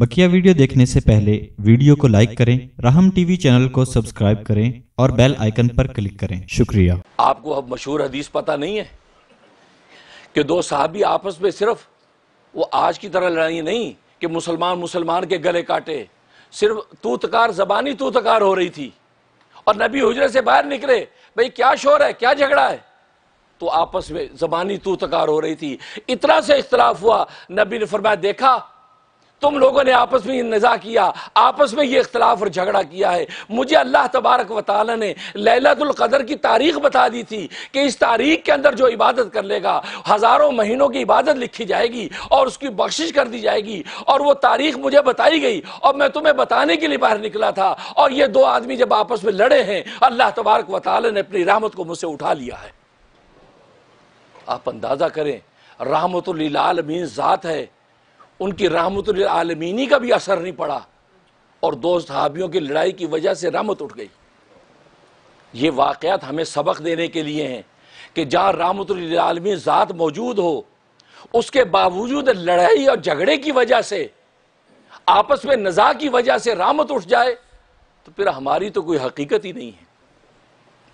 بکیا video دیکھنے سے پہلے ویڈیو کو لائک کریں، رحم ٹی وی چینل کو سبسکرائب کریں اور بیل آئیکن پر کلک کریں۔ شکریہ۔ آپ کو اب مشہور حدیث پتہ نہیں ہے کہ دو صحابی آپس میں صرف وہ آج کی طرح لڑائی نہیں، کہ مسلمان مسلمان کے گلے کاٹے۔ صرف توتکار، زبانی توتکار ہو رہی تھی۔ اور نبی حجرے سے باہر نکلے بھئی کیا شور ہے، کیا جھگڑا ہے؟ تو آپس میں زبانی توتکار ہو رہی تھی۔ اتنا سے اختلاف ہوا، نبی نے فرمایا، دیکھا تم لوگوں نے آپس میں نزا کیا، آپس میں یہ اختلاف اور جھگڑا کیا ہے۔ مجھے اللہ تبارک و تعالی نے لیلت القدر کی تاریخ بتا دی تھی کہ اس تاریخ کے اندر جو عبادت کر لے گا، ہزاروں مہینوں کی عبادت لکھی جائے گی اور اس کی بخشش کر دی جائے گی اور وہ تاریخ مجھے بتائی گئی اور میں تمہیں بتانے کے لیے باہر نکلا تھا۔ اور یہ دو آدمی جب آپس میں لڑے ہیں، اللہ تبارک و تعالی نے اپنی رحمت کو مجھ سے اٹھا لیا ہے۔ آپ اندازہ کریں، رحمت للعالمین ذات ہے۔ ان کی رحمت العالمینی کا بھی اثر نہیں پڑا اور دو صحابیوں کی لڑائی کی وجہ سے رحمت اٹھ گئی۔ یہ واقعات ہمیں سبق دینے کے لیے ہیں کہ جہاں رحمت العالمین ذات موجود ہو، اس کے باوجود لڑائی اور جھگڑے کی وجہ سے، آپس میں نزا کی وجہ سے رحمت اٹھ جائے، تو پھر ہماری تو کوئی حقیقت ہی نہیں ہے۔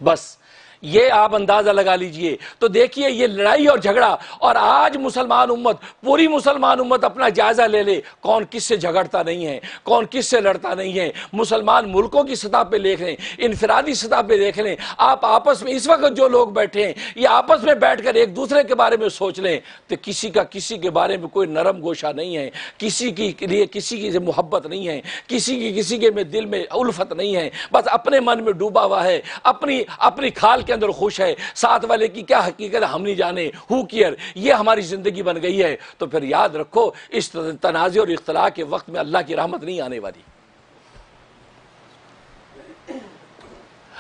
بس یہ آپ اندازہ لگا لیجیے۔ تو دیکھیے یہ لڑائی اور جھگڑا، اور آج مسلمان امت، پوری مسلمان امت اپنا جائزہ لے لے۔ کون کس سے جھگڑتا نہیں ہے، کون کس سے لڑتا نہیں ہے۔ مسلمان ملکوں کی سطح پہ لیکھ لیں، انفرادی سطح پہ دیکھ لیں۔ آپ آپس میں، اس وقت جو لوگ بیٹھے ہیں، یہ آپس میں بیٹھ کر ایک دوسرے کے بارے میں سوچ لیں۔ تو کسی کا، کسی کے بارے میں کوئی نرم گوشہ نہیں ہے۔ کسی کی لیے، کسی کی محبت نہیں ہے۔ کسی کی، کسی کے میں دل میں الفت نہیں ہے۔ بس اپنے من میں ڈوبا ہوا ہے۔ اپنی اپنی کھال کے کے اندر خوش ہے، ساتھ والے کی کیا حقیقت ہم نہیں جانے ہو کیئر یہ ہماری زندگی بن گئی ہے۔ تو پھر یاد رکھو، اس تنازع اور اختلاع کے وقت میں اللہ کی رحمت نہیں آنے والی۔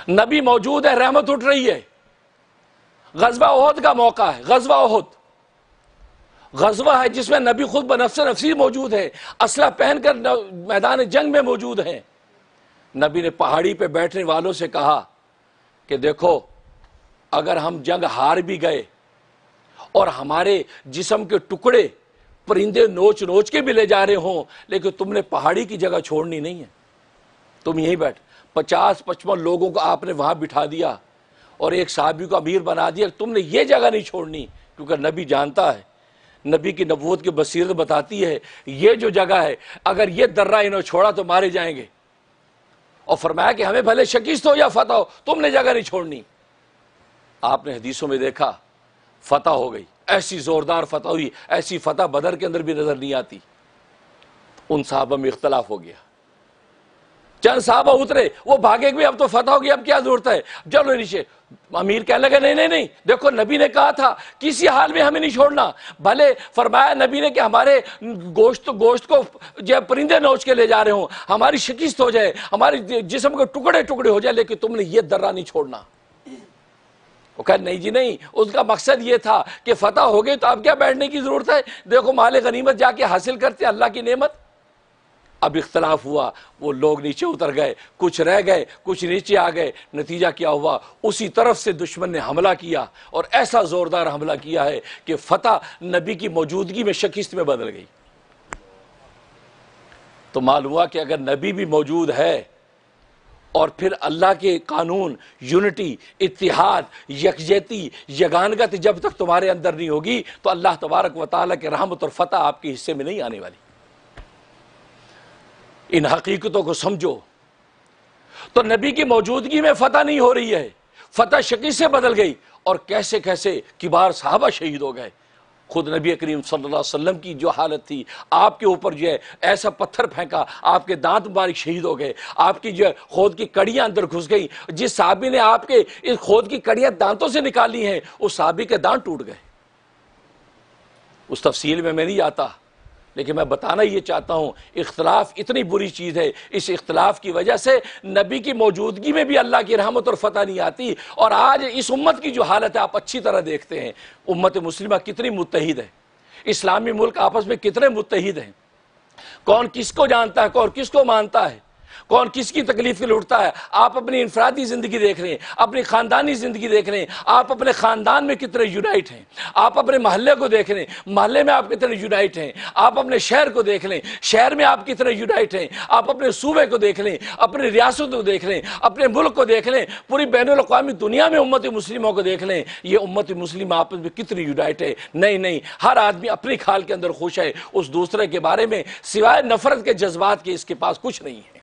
نبی موجود ہے، رحمت اٹھ رہی ہے۔ غزوہ عہد کا موقع ہے، غزوہ عہد غزوہ ہے جس میں نبی خود بنفس نفسی موجود ہے، اسلحہ پہن کر میدان جنگ میں موجود ہیں۔ نبی نے پہاڑی پہ بیٹھنے والوں سے کہا کہ دیکھو اگر ہم جنگ ہار بھی گئے اور ہمارے جسم کے ٹکڑے پرندے نوچ نوچ کے بھی لے جا رہے ہوں، لیکن تم نے پہاڑی کی جگہ چھوڑنی نہیں ہے۔ تم یہیں بیٹھ۔ پچاس پچپن لوگوں کو آپ نے وہاں بٹھا دیا اور ایک صحابی کو امیر بنا دیا۔ تم نے یہ جگہ نہیں چھوڑنی، کیونکہ نبی جانتا ہے۔ نبی کی نبوت کی بصیرت بتاتی ہے، یہ جو جگہ ہے، اگر یہ درہ انہوں چھوڑا تو مارے جائیں گے۔ اور فرمایا کہ ہمیں بھلے شکست ہو یا فتح ہو، تم نے جگہ نہیں چھوڑنی۔ آپ نے حدیثوں میں دیکھا، فتح ہو گئی۔ ایسی زوردار فتح ہوئی، ایسی فتح بدر کے اندر بھی نظر نہیں آتی۔ ان صحابہ میں اختلاف ہو گیا۔ چند صحابہ اترے، وہ بھاگے بھی اب تو فتح ہو گیا اب کیا ضرورت ہے؟ چلو نیچے۔ امیر کہنے لگے، نہیں نہیں نہیں، دیکھو، نبی نے کہا تھا، کسی حال میں ہمیں نہیں چھوڑنا۔ بھلے فرمایا، نبی نے کہ ہمارے گوشت گوشت کو جو پرندے نوچ کے لے جا رہے ہوں۔ ہماری شکست ہو جائے ہمارے جسم کے ٹکڑے ٹکڑے ہو جائے، لیکن تم نے یہ درہ نہیں چھوڑنا۔ وہ کہا، نہیں جی نہیں، اس کا مقصد یہ تھا کہ فتح ہو گئی تو اب کیا بیٹھنے کی ضرورت ہے؟ دیکھو مال غنیمت جا کے حاصل کرتے اللہ کی نعمت۔ اب اختلاف ہوا، وہ لوگ نیچے اتر گئے، کچھ رہ گئے، کچھ نیچے آ گئے، نتیجہ کیا ہوا؟ اسی طرف سے دشمن نے حملہ کیا اور ایسا زوردار حملہ کیا ہے کہ فتح نبی کی موجودگی میں شکست میں بدل گئی۔ تو معلوم ہوا کہ اگر نبی بھی موجود ہے اور پھر اللہ کے قانون یونٹی اتحاد یکجیتی یگانگت جب تک تمہارے اندر نہیں ہوگی، تو اللہ تبارک و تعالیٰ کے رحمت اور فتح آپ کے حصے میں نہیں آنے والی۔ ان حقیقتوں کو سمجھو۔ تو نبی کی موجودگی میں فتح نہیں ہو رہی ہے، فتح شکی سے بدل گئی اور کیسے کیسے کبار صحابہ شہید ہو گئے۔ خود نبی کریم صلی اللہ علیہ وسلم کی جو حالت تھی، آپ کے اوپر جو ہے ایسا پتھر پھینکا، آپ کے دانت مبارک شہید ہو گئے، آپ کی جو ہے خود کی کڑیاں اندر گھس گئیں۔ جس صحابی نے آپ کے اس خود کی کڑیاں دانتوں سے نکالی ہیں، اس صحابی کے دانت ٹوٹ گئے۔ اس تفصیل میں میں نہیں آتا۔ لیکن میں بتانا یہ چاہتا ہوں، اختلاف اتنی بری چیز ہے، اس اختلاف کی وجہ سے نبی کی موجودگی میں بھی اللہ کی رحمت اور فتح نہیں آتی اور آج اس امت کی جو حالت ہے، آپ اچھی طرح دیکھتے ہیں، امت مسلمہ کتنی متحد ہے، اسلامی ملک آپس میں کتنے متحد ہیں، کون کس کو جانتا ہے، کون کس کو مانتا ہے؟ کون کس کی تکلیف کے لوٹتا ہے؟ آپ اپنی انفرادی زندگی دیکھ رہے ہیں، اپنی خاندانی زندگی دیکھ رہے ہیں، آپ اپنے خاندان میں کتنے یونائٹ ہیں؟ آپ اپنے محلے کو دیکھ رہے ہیں، محلے میں آپ کتنے یونائٹ ہیں؟ آپ اپنے شہر کو دیکھ لیں شہر میں آپ کتنے یونائٹ ہیں؟ آپ اپنے صوبے کو دیکھ لیں اپنی ریاست کو دیکھ لیں اپنے ملک کو دیکھ لیں پوری بین الاقوامی دنیا میں امت مسلموں کو دیکھ لیں یہ امت مسلم آپس میں کتنی یونائٹ ہے نہیں نہیں، ہر آدمی اپنی خال کے اندر خوش ہے، اس دوسرے کے بارے میں سوائے نفرت کے جذبات کے اس کے پاس کچھ نہیں ہے۔